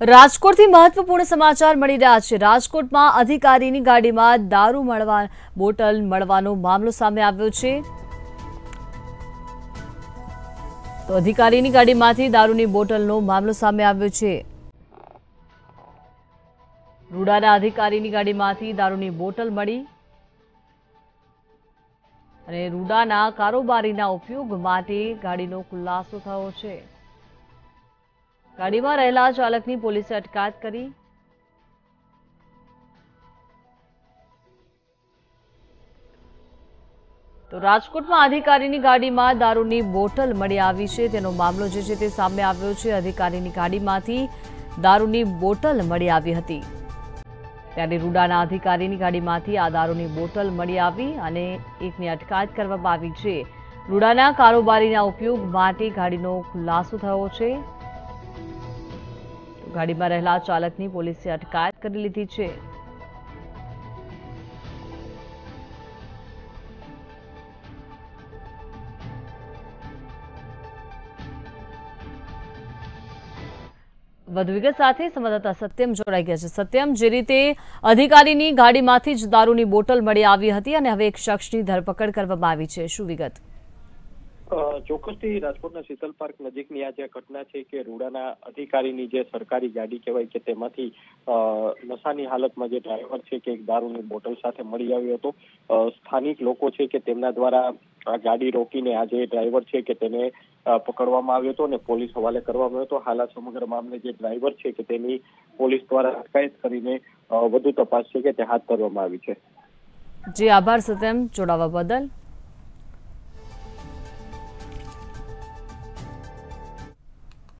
રાજકોટથી મહત્વપૂર્ણ સમાચાર મળી રહ્યા છે. રાજકોટમાં અધિકારીની ગાડીમાં દારૂ મળવા, બોટલ મળવાનો મામલો સામે આવ્યો છે. તો અધિકારીની ગાડીમાંથી દારૂની બોટલનો મામલો સામે આવ્યો છે. રૂડાના અધિકારીની ગાડીમાંથી દારૂની બોટલ મળી. અને રૂડાના કારોબારીના ઉપયોગ માટે ગાડીનો ખુલાસો થયો છે. ગાડીમાં રહેલા ચાલકની પોલીસે અટકાયત કરી. તો રાજકોટમાં અધિકારીની ગાડીમાં દારૂની બોટલ મળી આવી છે. તેનો મામલો જે છે તે સામે આવ્યો છે. અધિકારીની ગાડીમાંથી દારૂની બોટલ મળી આવી હતી. ત્યારે રૂડાના અધિકારીની ગાડીમાંથી આ દારૂની બોટલ મળી આવી અને એકની અટકાયત કરવામાં આવી છે. રૂડાના કારોબારીના ઉપયોગ માટે ગાડીનો ખુલાસો થયો છે. ગાડીમાં રહેલા ચાલકની પોલીસે અટકાયત કરી લીધી છે. વધુ વિગત સાથે સંવાદદાતા સત્યમ જોડાઈ ગયા છે. સત્યમ, જે રીતે અધિકારીની ગાડીમાંથી જ દારૂની બોટલ મળી આવી હતી અને હવે એક શખ્સની ધરપકડ કરવામાં આવી છે. શું વિગત? ચોક્કસથી રાજકોટના શીતલ પાર્ક નજીકની આ જે ઘટના છે કે રૂડાના અધિકારીની જે સરકારી ગાડી કહેવાય કે તેમાંથી નશાની હાલતમાં જે ડ્રાઈવર છે કે એક દારૂની બોટલ સાથે મળી આવ્યો હતો. સ્થાનિક લોકો છે કે તેમના દ્વારા આ ગાડી રોકીને આ જે ડ્રાઈવર છે કે તેને પકડવામાં આવ્યો હતો અને પોલીસ હવાલે કરવામાં આવ્યો હતો. હાલ આ સમગ્ર મામલે જે ડ્રાઈવર છે કે તેની પોલીસ દ્વારા અટકાયત કરીને વધુ તપાસ છે કે તે હાથ ધરવામાં આવી છે. જી, આભાર સત્યમ. જોડાવા બદલ.